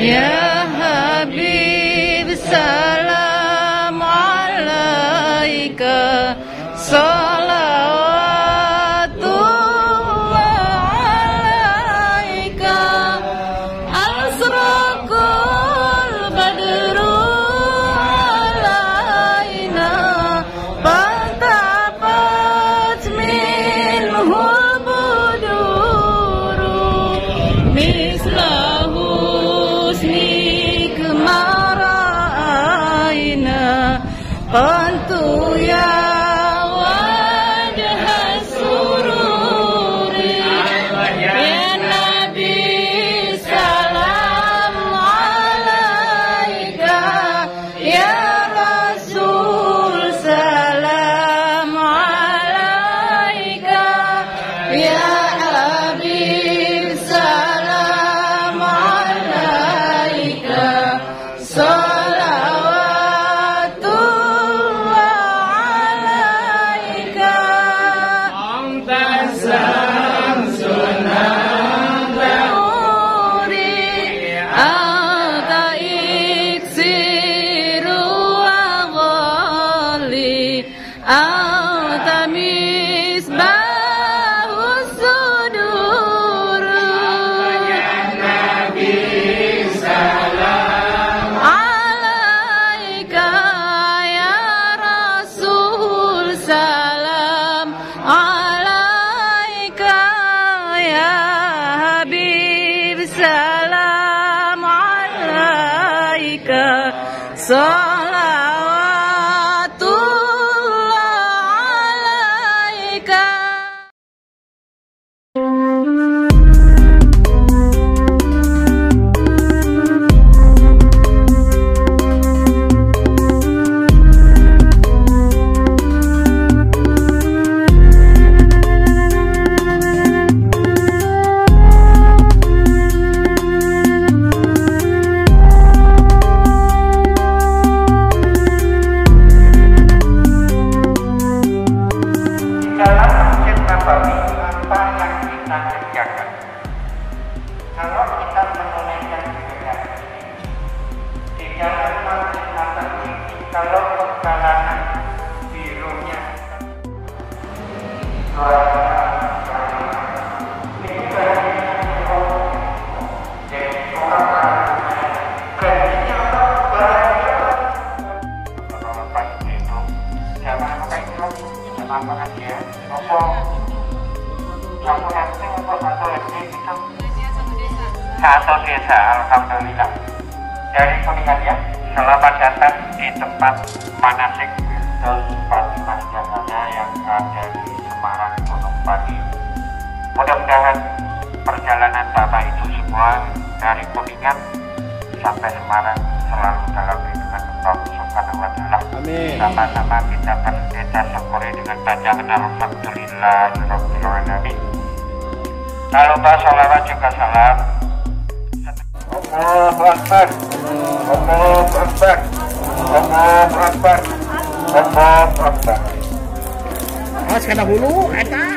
يا حبيب سلام pan tuya. Satu desa alhamdulillah. Dari kuningan ya selamat datang di tempat manasik Firdaus Fatimah Jakarta yang ada di Semarang Gunung Pati. Mudah-mudahan perjalanan bapak itu semua dari kuningan sampai Semarang selalu dalam Amin. Sama-sama kita berkita syukuri dengan bacaan Alhamdulillah Rabbil Alamin. Lalu lupa sholawat juga salam. Allahu Akbar. Allahu Akbar. Allahu Akbar. Allahu Akbar. Awas kena hulu, eta.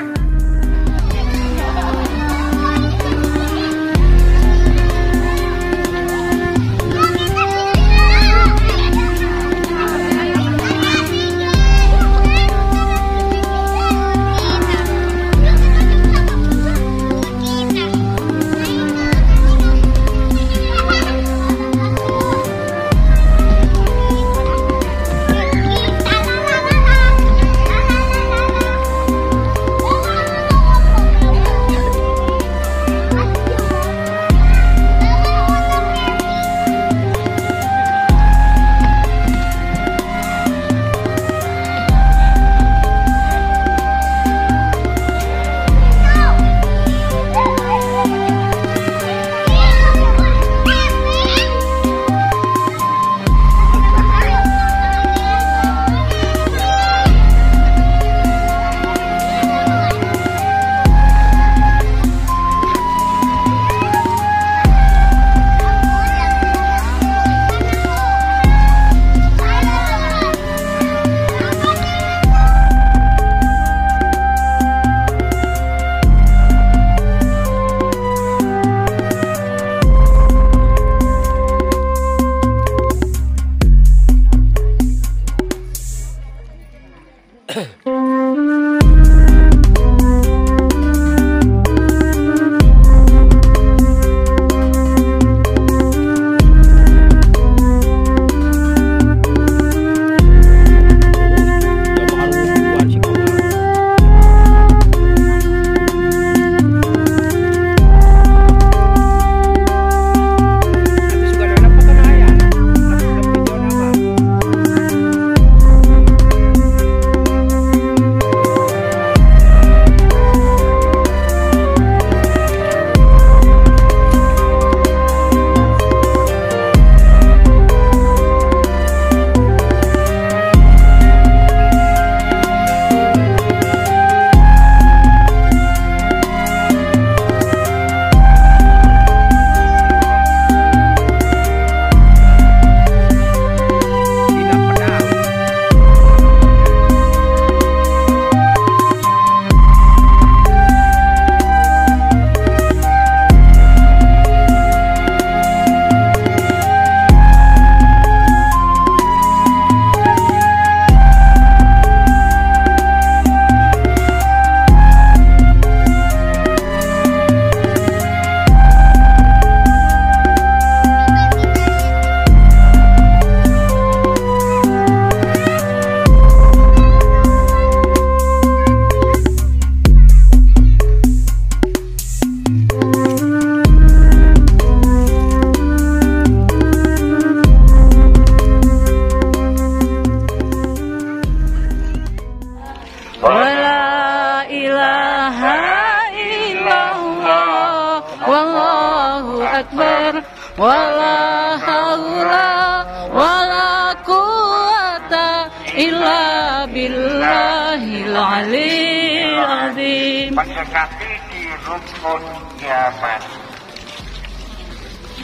Mendekati di rukun kiamat.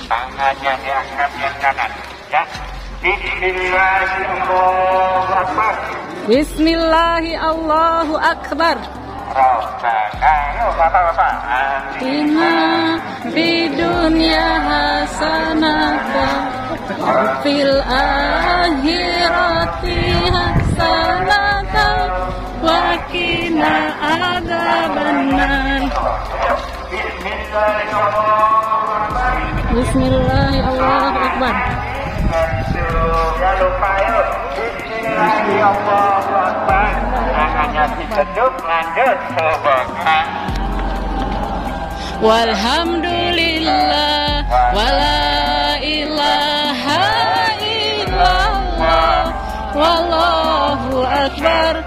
Tangannya diangkat yang kanan. Ya. Bismillahirrahmanirrahim. Bismillahi Allahu Akbar hasanatan Fil akhirati hasanatan Wa qina adzabannar Bismillahirrahmanirrahim. Bismillahi Allahu Akbar Ya. Walhamdulillah Wala ilaha illallah Wallahu akbar